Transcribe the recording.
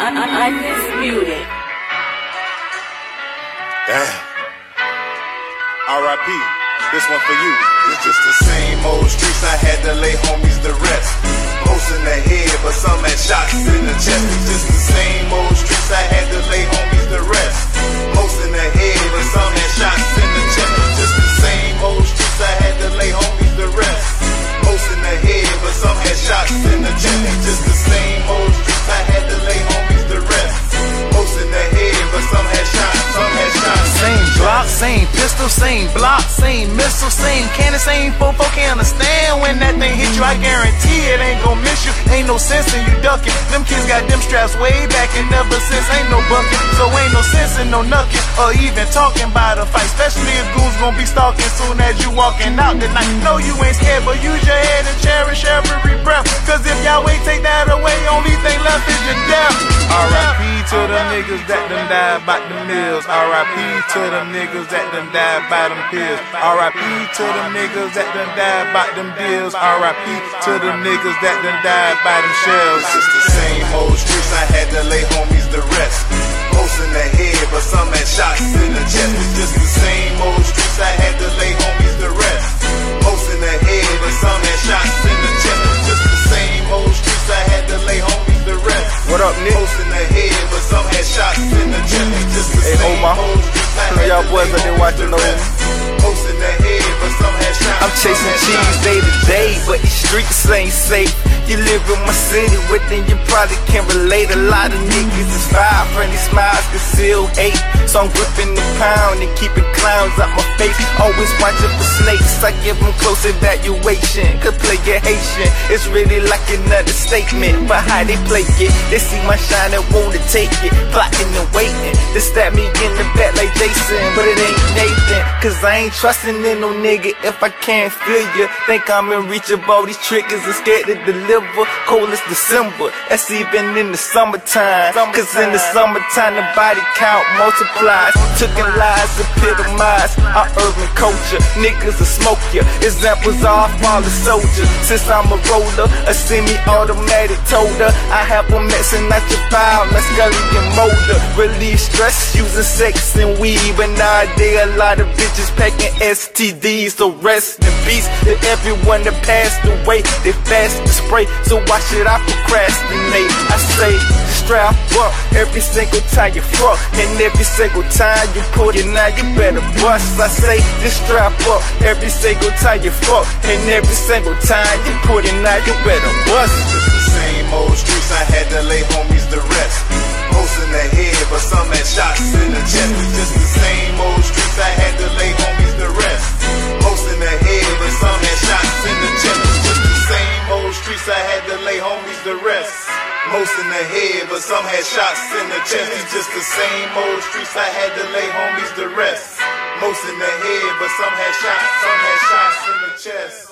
Undisputed. Damn. R.I.P. This one for you. It's just the same old streets. I had to lay homies to rest. Most in the head, but some had shots in the chest. It's just the same old streets. I had to lay homies to rest. Most in the head, but some had shots in the chest. It's just the same old streets. I had to lay homies to rest. Most in the head, but some had shots in the chest. It's just pistol, same block, same missile, same cannon, same fofo can't understand when that thing hit you. I guarantee it ain't gon' miss you. Ain't no sense in you ducking. Them kids got them straps way back and never since ain't no bucket. So ain't no sense in no knucking or even talking about a fight. Especially if goons gon' be stalking soon as you walking out tonight. No, you ain't scared, but use your head and cherish every breath. Cause if y'all wait, take that away, only thing left is your death. R.I.P. to the niggas that done died by the mills. R.I.P. to the niggas that done died by them pills. R.I.P. to the niggas that done died by them deals. R.I.P. to the niggas that done died by them shells. It's the same old streets. I had to lay homies to rest. Most in the head, but some had shots in the chest. It's just the same old streets. I had to lay homies the head, but some had shots in the chest. Just the Hey, same Omar. old streets. I I know y'all boys out there watching to those. rest. Most in the head, but some had shots. Chasing cheese day to day, but these streets ain't safe. You live in my city, well then you probably can relate. A lot of niggas is five, friendly smiles conceal hate. So I'm gripping the pound and keeping clowns out my face. Always watching for snakes, I give them close evaluation. Could play a Haitian, it's really like another statement for how they play it. They see my shine and wanna take it, plotting and waiting. They stab me in the back like Jason, but it ain't Nathan. Cause I ain't trusting in no nigga if I can't feel you. Think I'm in reach of all these triggers and scared to deliver. Cold as December, that's even in the summertime. Cause in the summertime, the body count multiplies. Taking lies epitomize our urban culture. Niggas will smoke ya. Examples are fallen soldiers. Since I'm a roller, a semi-automatic toter. I have a messing at your pile, let's and motor. Relieve stress using sex and weed. But nowadays, a lot of bitches packing STDs. So rest in peace to everyone that passed away. They fast to spray, so why should I procrastinate? I say, strap up every single time you fuck. And every single time you put it now, you better bust. I say, just strap up every single time you fuck. And every single time you put it now, you better bust. It's the same old streets. I had to lay homies to rest. Most in the head, but some had shots in the chest. It's just the same old streets. I had to lay homies to rest. Most in the head, but some had shots, some had shots in the chest.